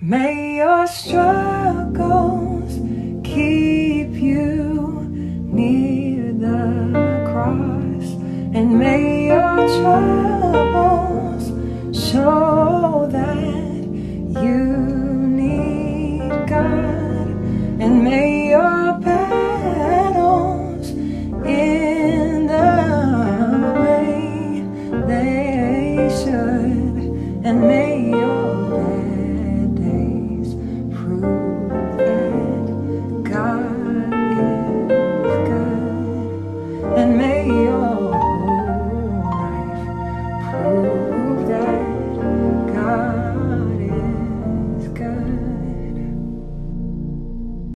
May your struggles keep you near the cross, and may your troubles show. Oh.